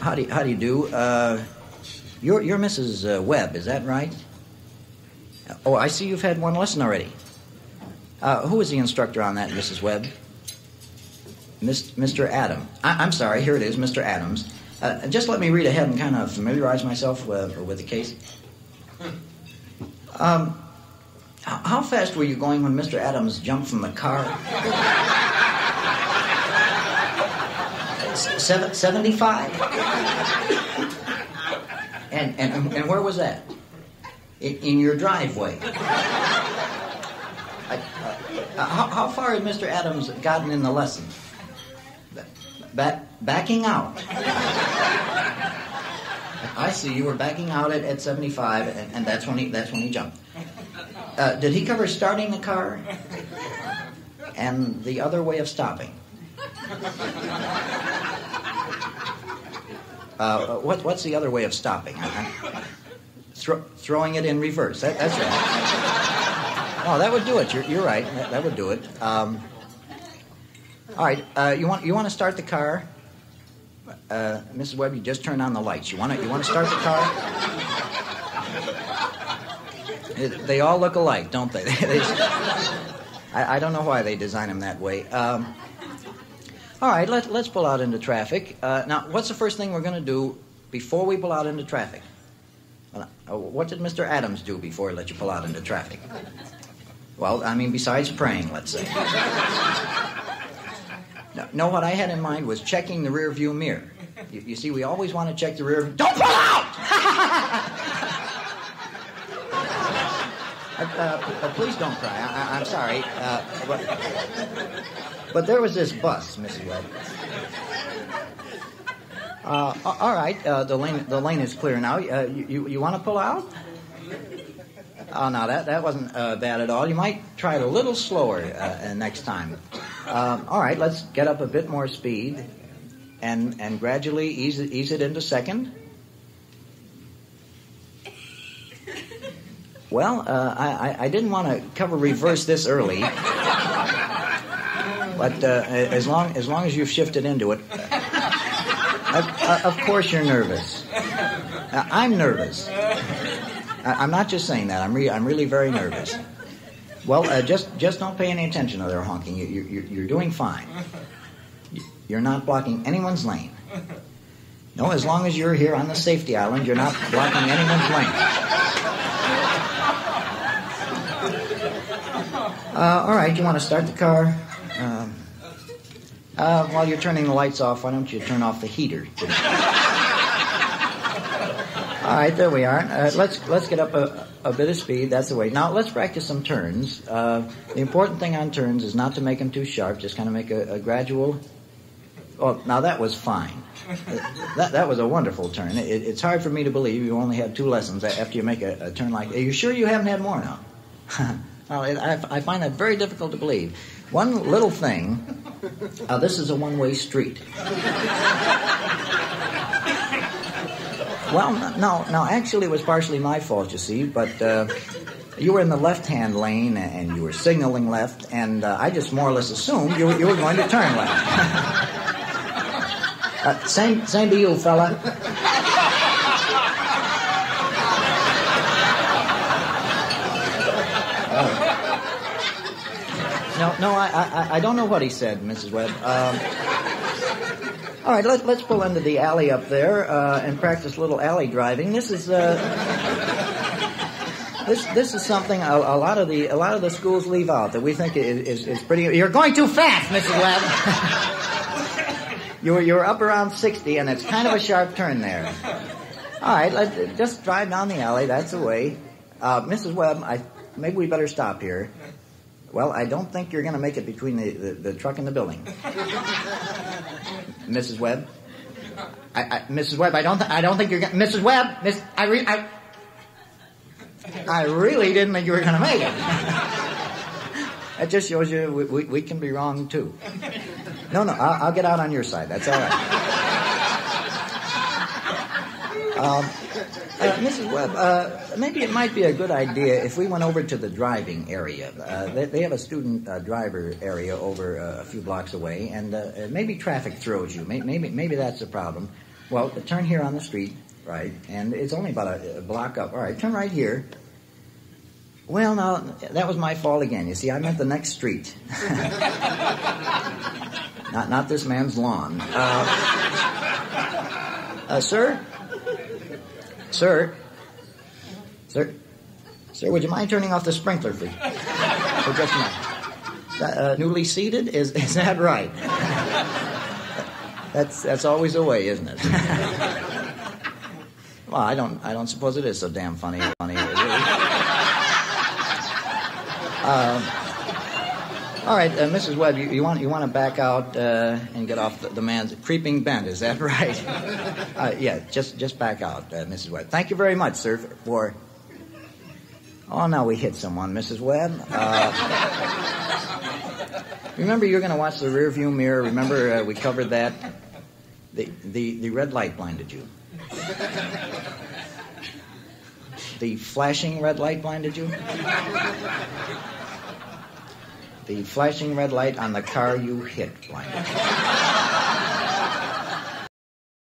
How do you, how do you do? Uh, you're you're Mrs. Uh, Webb, is that right? Oh, I see you've had one lesson already. Uh, who is the instructor on that, Mrs. Webb? Mr. Adam. I, am sorry, here it is, Mr. Adams. Uh, just let me read ahead and kind of familiarize myself uh, with the case. Um, how fast were you going when Mr. Adams jumped from the car? Seven, 75? And, and, and where was that? In, in your driveway. I, uh, how, how far had Mr. Adams gotten in the lesson? Back, backing out. I see. You were backing out at, at 75, and, and that's when he that's when he jumped. Uh, did he cover starting the car and the other way of stopping? Uh, what, what's the other way of stopping? Thro- throwing it in reverse. That, that's right. Oh, that would do it. You're, you're right. That, that, would do it. Um, all right. Uh, you want you want to start the car, uh, Mrs. Webb? You just turn on the lights. You want to you want to start the car? they all look alike, don't they? they I, I, don't know why they design them that way. Um, all right, let, let's pull out into traffic. Uh, now, what's the first thing we're going to do before we pull out into traffic? Uh, what did Mr. Adams do before he let you pull out into traffic? Well, I mean, besides praying, let's say. no, no, what I had in mind was checking the rear view mirror. You, you see, we always want to check the rear. Don't pull out! Uh, uh, please don't cry. I, am sorry. Uh, but, but, there was this bus, Mrs. Webb. Uh, all right, uh, the lane the lane is clear now. Uh, you you, you want to pull out? Oh, no, that that wasn't bad at all. You might try it a little slower next time. Um, all right, let's get up a bit more speed, and and gradually ease ease it into second. Well, uh, I, I didn't want to cover reverse this early, but uh, as long as long as you've shifted into it, uh, of course you're nervous. Uh, I'm nervous. I, am not just saying that. I'm re- I'm really very nervous. Well, uh, just just don't pay any attention to their honking. You, you, you're doing fine. You're not blocking anyone's lane. No, as long as you're here on the safety island, you're not blocking anyone's lane. Uh, all right, you want to start the car? Um, uh, while you're turning the lights off, why don't you turn off the heater? all right, there we are. Uh, let's let's get up a, a bit of speed. That's the way. Now let's practice some turns. Uh, the important thing on turns is not to make them too sharp. Just kind of make a, a gradual. Oh, now that was fine. that, that was a wonderful turn. It, it's hard for me to believe you only had two lessons after you make a, a turn like. that. Are you sure you haven't had more now? Well, I, I, find that very difficult to believe. One little thing uh, this is a one way street. well, no, no, actually, it was partially my fault, you see, but. Uh, you were in the left-hand lane and you were signaling left, and uh, I just more or less assumed you you were going to turn left. uh, same, same to you, fella. No, no, I, I, I don't know what he said, Mrs. Webb. Um, all right, let, let's pull into the alley up there uh, and practice little alley driving. This is uh, this this is something a, a, lot of the a lot of the schools leave out that we think is, is, is pretty. You're going too fast, Mrs. Webb. you're you're up around sixty, and it's kind of a sharp turn there. All right, let just drive down the alley. That's the way. Uh, Mrs. Webb, I maybe we better stop here. Well, I don't think you're going to make it between the, the, the, truck and the building. Mrs. Webb? I, I, Mrs. Webb, I don't, th- I don't think you're going to, Mrs. Webb, Miss, I, re- I, I really didn't think you were going to make it. that just shows you we, we, we, can be wrong too. No, no, I'll, I'll, get out on your side. That's all right. Um, uh, Mrs. Webb, uh, maybe it might be a good idea if we went over to the driving area. Uh, they, they, have a student uh, driver area over uh, a few blocks away, and uh, maybe traffic throws you. Maybe, maybe, maybe that's the problem. Well, turn here on the street, right? And it's only about a, a block up. All right, turn right here. Well, now, that was my fault again. You see, I meant the next street. not, not this man's lawn. Uh, uh, sir? Sir? Sir? Sir, would you mind turning off the sprinkler, please? For just a. Uh, newly seeded? Is, is that right? that's, that's always the way, isn't it? well, I don't, I don't suppose it is so damn funny. funny uh, all right, uh, Mrs. Webb, you, you, want you want to back out uh, and get off the, the, man's creeping bent? Is that right? Uh, yeah, just just back out, uh, Mrs. Webb. Thank you very much, sir, for. Oh, now we hit someone, Mrs. Webb. Uh, remember, you're going to watch the rearview mirror. Remember, uh, we covered that. The, the the red light blinded you. The flashing red light blinded you? The flashing red light on the car you hit blinded.